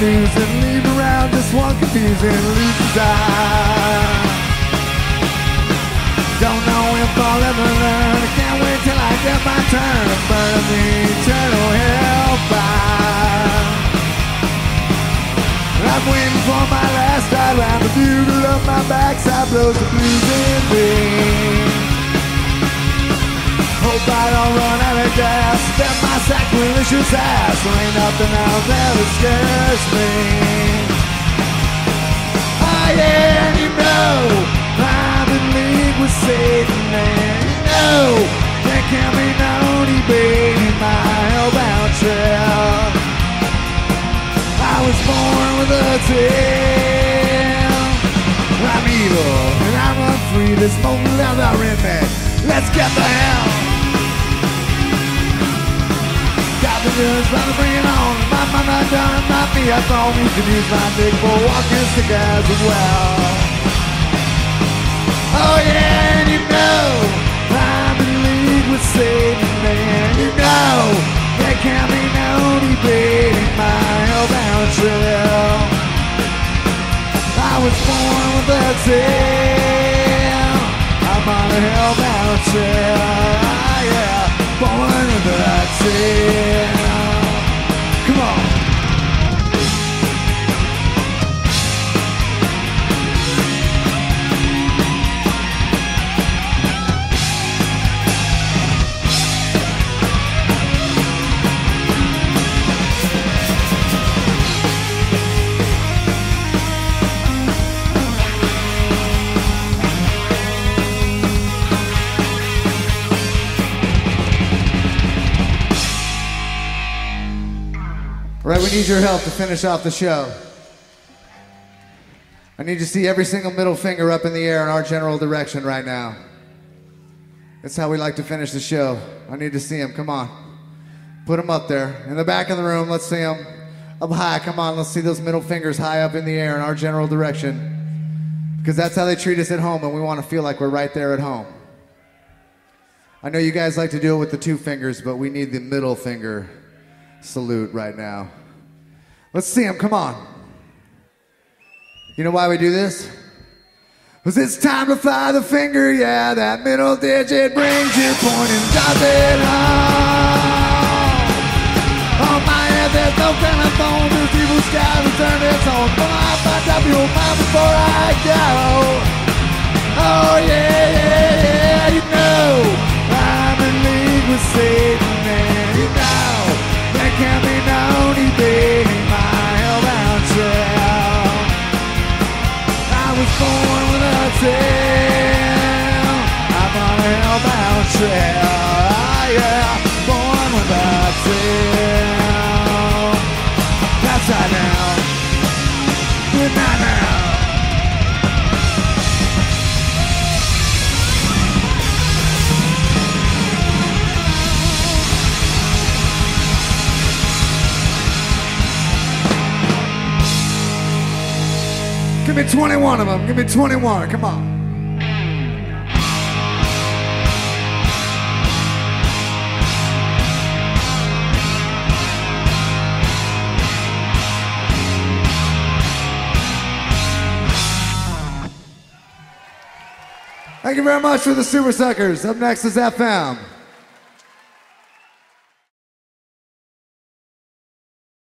losing, leave around just one confusing loser's eye. Don't know if I'll ever learn. I can't wait till I get my turn to burn the eternal hellfire. I'm waiting for my last ride round the bugle of my backside blows the blues in me. Sacrilegious ass. Ain't nothing out there that scares me. Yeah, and you know I'm in league with Satan, and you know there can't be no debating my hellbound trail. I was born with a tail. I'm evil and I run free. There's no leather in me. Let's get the hell. The goods, better bring it on. My done, not me. I thought we could use my dick for walking stick as well. Oh yeah, and you know I'm in league with Satan, and you know there can't be no debating my hellbound trail. I was born with a tail. I'm on a hellbound trail. Ah, yeah, born with a tail. Right, we need your help to finish off the show. I need to see every single middle finger up in the air in our general direction right now. That's how we like to finish the show. I need to see them. Come on. Put them up there. In the back of the room, let's see them. Up high. Come on, let's see those middle fingers high up in the air in our general direction. Because that's how they treat us at home, and we want to feel like we're right there at home. I know you guys like to do it with the two fingers, but we need the middle finger salute right now. Let's see them. Come on. You know why we do this? Cause it's time to fly the finger, yeah, that middle digit brings you point and does it all. On my head there's no telephone, this evil sky will turn its own. But I find out your mind before I go. Tail. I'm on a hellbound trail. Ah, yeah, born with a tail. Me 21 of them. Give me 21. Come on. Thank you very much for the Supersuckers. Up next is FM.